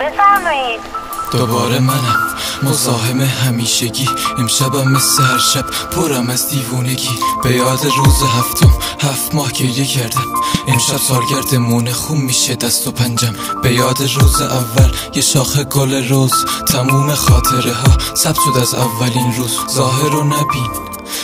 بفرمایید. دوباره منم. مزاحم همیشگی. امشبم مثل هر شب پرم از دیوونگی. به یاد روز هفتم هفت ماه گریه کردم. امشب سالگرد مونه خون میشه دست و پنجم. به یاد روز اول یه شاخه گل روز. تموم خاطره ها ثبت شد از اولین روز. ظاهر و نبین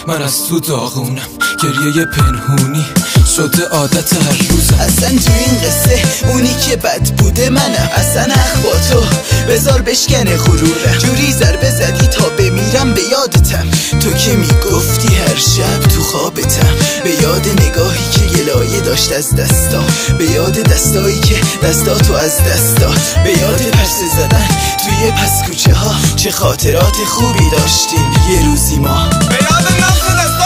من از تو داغونم. گریه پنهونی. شده عادت هر روز اصلا تو این قصه اونی که بد بوده منم. اصلا حق با تو. بذار بشکنه غرورم. جوری ضربه زدی تا بمیرم به یادتم. تو که می‌گفتی هر شب تو خوابتم. به یاد نگاهی که گلایه داشت از دستا. به یاد دستایی که دستاتو از دستا. به یاد پرسه زدن توی پس کوچه ها چه خاطرات خوبی داشتیم. یه روزی ما. به یاد نقل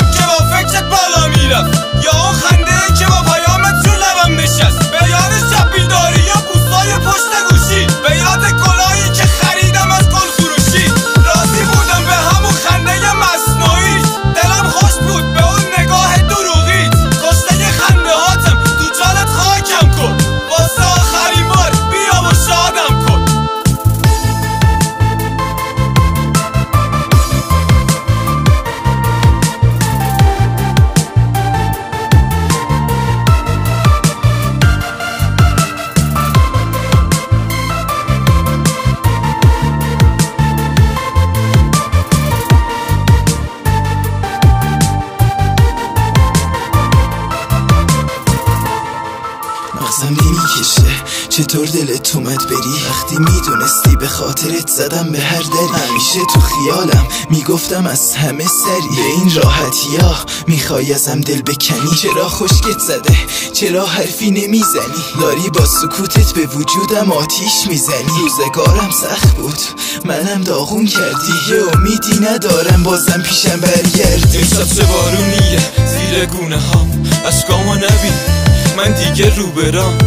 مغزم نمی‌کشه چطور دلت اومد بری؟ وقتی می‌دونستی به خاطرت زدم به هر دری. همیشه تو خیالم می‌گفتم از همه سری. به این راحتی ها می‌خوای ازم دل بکنی. چرا خشکت زده؟ چرا حرفی نمی‌زنی؟ داری با سکوتت به وجودم آتیش می‌زنی. روزگارم سخت بود. منم داغون کردی. یه امیدی ندارم بازم پیشم برگردی چه بارونیه. زیر گونه ها اشکامو نبین. من دیگه رو برام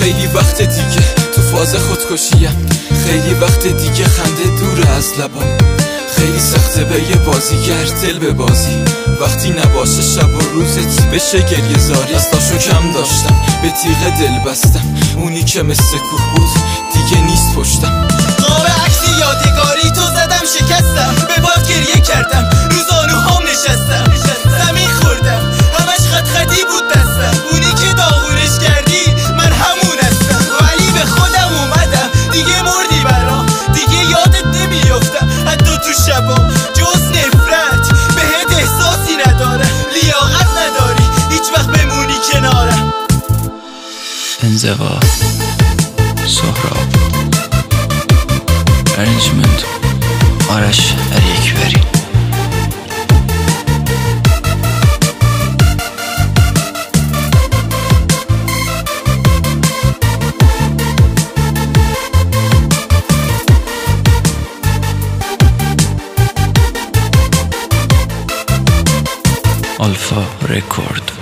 خیلی وقت دیگه تو فاز خودکشیم. خیلی وقت دیگه خنده دور از لبام خیلی سخته به یه بازیگر دل به بازی. وقتی نباشه شب و روزت بشه گریه زاری. دستاشو کم داشتم به تیغ دل بستم. اونی که مثل کوه بود دیگه نیست پشتم. انزوا سهراب. ارنجمنت آرش اریکبری آلفا رکورد